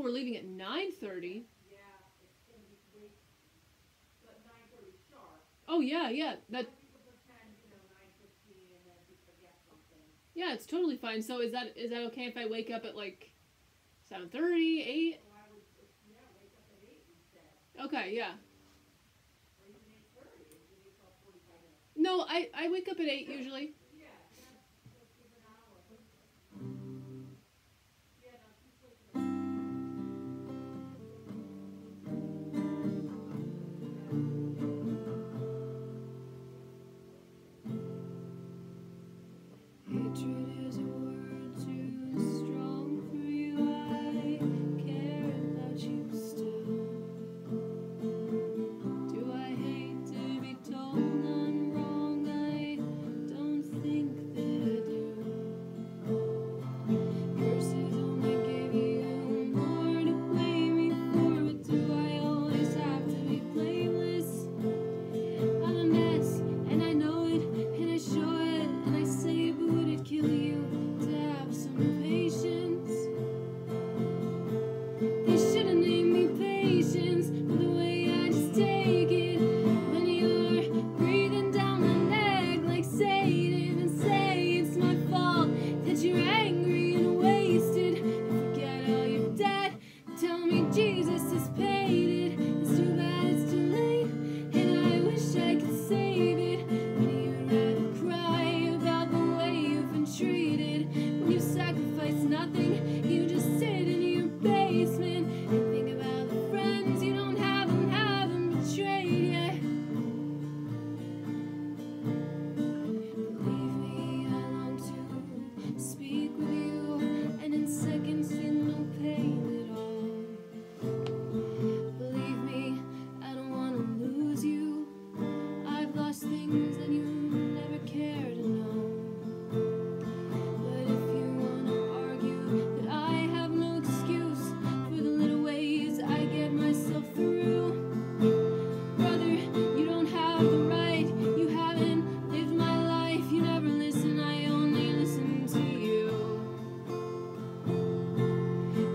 Oh, we're leaving at 9.30? Yeah, Oh, yeah, yeah. That, Yeah, it's totally fine. So is that is that okay if I wake up at like 7:30, 8? Okay, yeah. No, I I wake up at 8 usually.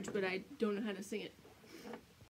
bridge, but I don't know how to sing it.